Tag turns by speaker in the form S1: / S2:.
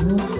S1: Mm-hmm.